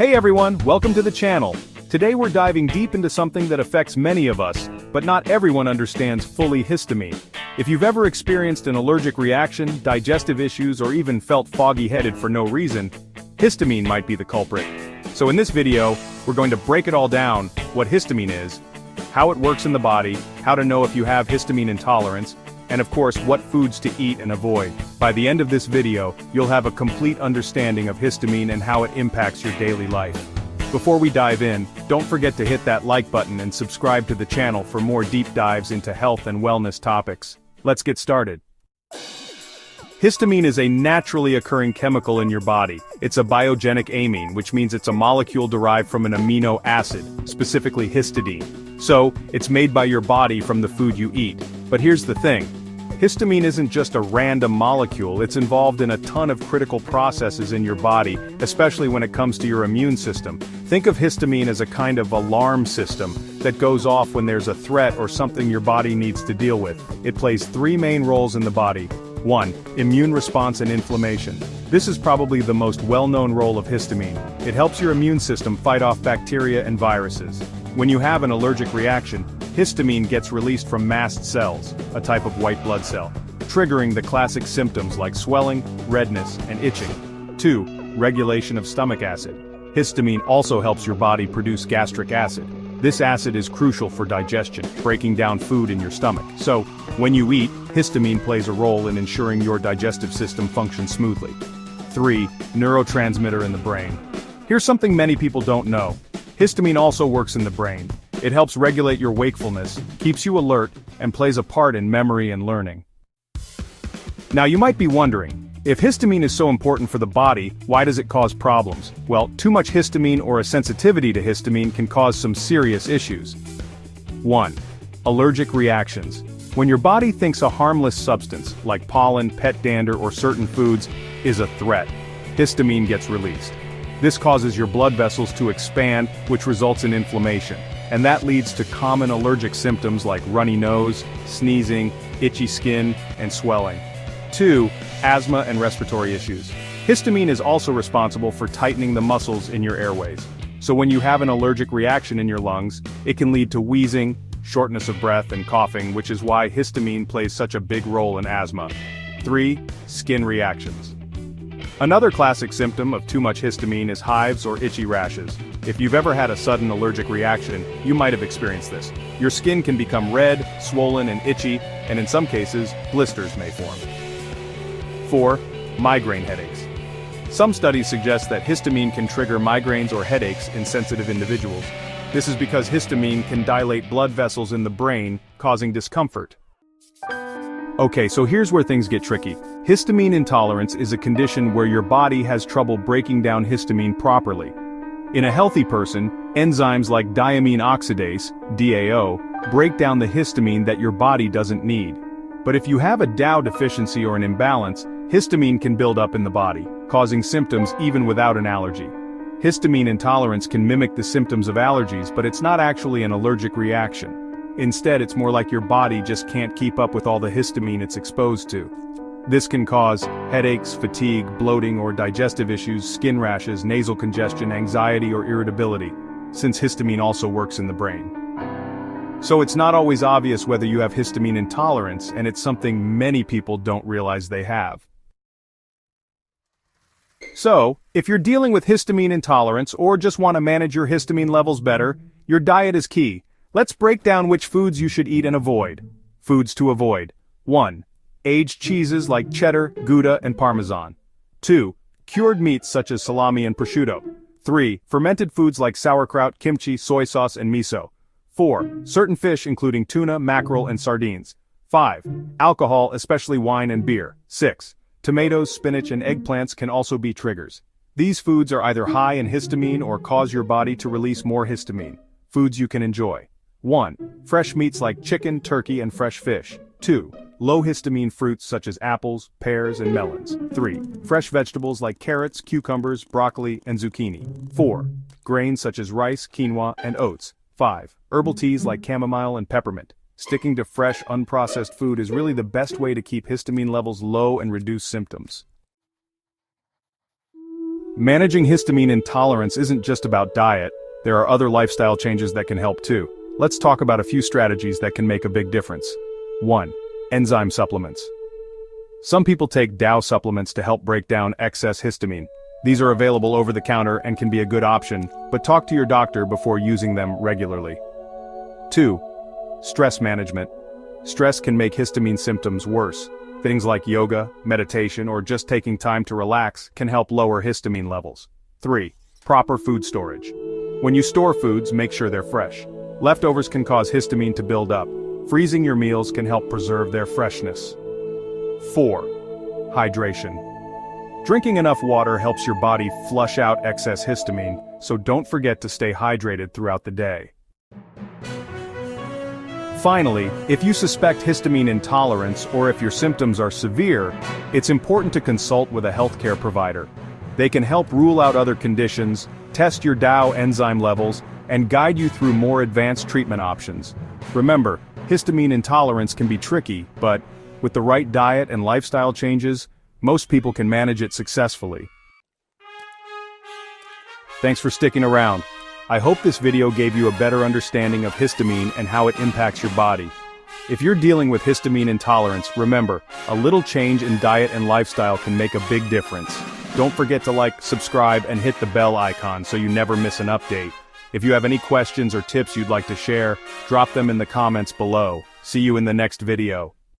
Hey everyone, welcome to the channel. Today we're diving deep into something that affects many of us, but not everyone understands fully histamine. If you've ever experienced an allergic reaction, digestive issues, or even felt foggy-headed for no reason, histamine might be the culprit. So in this video, we're going to break it all down, what histamine is, how it works in the body, how to know if you have histamine intolerance, and of course what foods to eat and avoid. By the end of this video, you'll have a complete understanding of histamine and how it impacts your daily life. Before we dive in, don't forget to hit that like button and subscribe to the channel for more deep dives into health and wellness topics. Let's get started. Histamine is a naturally occurring chemical in your body. It's a biogenic amine, which means it's a molecule derived from an amino acid, specifically histidine. So, it's made by your body from the food you eat. But here's the thing. Histamine isn't just a random molecule, it's involved in a ton of critical processes in your body, especially when it comes to your immune system. Think of histamine as a kind of alarm system that goes off when there's a threat or something your body needs to deal with. It plays three main roles in the body. 1. Immune response and inflammation. This is probably the most well-known role of histamine. It helps your immune system fight off bacteria and viruses. When you have an allergic reaction, histamine gets released from mast cells, a type of white blood cell, triggering the classic symptoms like swelling, redness, and itching. 2. Regulation of stomach acid. Histamine also helps your body produce gastric acid. This acid is crucial for digestion, breaking down food in your stomach. So, when you eat, histamine plays a role in ensuring your digestive system functions smoothly. 3. Neurotransmitter in the brain. Here's something many people don't know. Histamine also works in the brain, it helps regulate your wakefulness, keeps you alert, and plays a part in memory and learning. Now you might be wondering, if histamine is so important for the body, why does it cause problems? Well, too much histamine or a sensitivity to histamine can cause some serious issues. 1. Allergic reactions. When your body thinks a harmless substance, like pollen, pet dander or certain foods, is a threat, histamine gets released. This causes your blood vessels to expand, which results in inflammation and that leads to common allergic symptoms like runny nose, sneezing, itchy skin, and swelling. 2. Asthma and respiratory issues. Histamine is also responsible for tightening the muscles in your airways. So when you have an allergic reaction in your lungs, it can lead to wheezing, shortness of breath, and coughing, which is why histamine plays such a big role in asthma. 3. Skin reactions. Another classic symptom of too much histamine is hives or itchy rashes. If you've ever had a sudden allergic reaction, you might have experienced this. Your skin can become red, swollen, and itchy, and in some cases, blisters may form. 4. Migraine headaches. Some studies suggest that histamine can trigger migraines or headaches in sensitive individuals. This is because histamine can dilate blood vessels in the brain, causing discomfort. Okay, so here's where things get tricky. Histamine intolerance is a condition where your body has trouble breaking down histamine properly. In a healthy person, enzymes like diamine oxidase, DAO, break down the histamine that your body doesn't need. But if you have a DAO deficiency or an imbalance, histamine can build up in the body, causing symptoms even without an allergy. Histamine intolerance can mimic the symptoms of allergies but it's not actually an allergic reaction. Instead it's more like your body just can't keep up with all the histamine it's exposed to. This can cause headaches, fatigue, bloating or digestive issues, skin rashes, nasal congestion, anxiety or irritability, since histamine also works in the brain. So it's not always obvious whether you have histamine intolerance and it's something many people don't realize they have. So, if you're dealing with histamine intolerance or just want to manage your histamine levels better, your diet is key. Let's break down which foods you should eat and avoid. Foods to avoid. 1. Aged cheeses like cheddar, Gouda, and Parmesan. 2. Cured meats such as salami and prosciutto. 3. Fermented foods like sauerkraut, kimchi, soy sauce, and miso. 4. Certain fish including tuna, mackerel, and sardines. 5. Alcohol, especially wine and beer. 6. Tomatoes, spinach, and eggplants can also be triggers. These foods are either high in histamine or cause your body to release more histamine. Foods you can enjoy. 1. Fresh meats like chicken, turkey, and fresh fish. 2. Low histamine fruits such as apples, pears, and melons. 3. Fresh vegetables like carrots, cucumbers, broccoli, and zucchini. 4. Grains such as rice, quinoa, and oats. 5. Herbal teas like chamomile and peppermint. Sticking to fresh, unprocessed food is really the best way to keep histamine levels low and reduce symptoms. Managing histamine intolerance isn't just about diet, there are other lifestyle changes that can help too. Let's talk about a few strategies that can make a big difference. 1. Enzyme supplements. Some people take DAO supplements to help break down excess histamine. These are available over the counter and can be a good option, but talk to your doctor before using them regularly. 2. Stress management. Stress can make histamine symptoms worse. Things like yoga, meditation, or just taking time to relax can help lower histamine levels. 3. Proper food storage. When you store foods, make sure they're fresh. Leftovers can cause histamine to build up. Freezing your meals can help preserve their freshness. 4. Hydration. Drinking enough water helps your body flush out excess histamine, so don't forget to stay hydrated throughout the day. Finally, if you suspect histamine intolerance or if your symptoms are severe, it's important to consult with a healthcare provider. They can help rule out other conditions, test your DAO enzyme levels, and guide you through more advanced treatment options. Remember, histamine intolerance can be tricky, but with the right diet and lifestyle changes, most people can manage it successfully. Thanks for sticking around. I hope this video gave you a better understanding of histamine and how it impacts your body. If you're dealing with histamine intolerance, remember, a little change in diet and lifestyle can make a big difference. Don't forget to like, subscribe, and hit the bell icon so you never miss an update. If you have any questions or tips you'd like to share, drop them in the comments below. See you in the next video.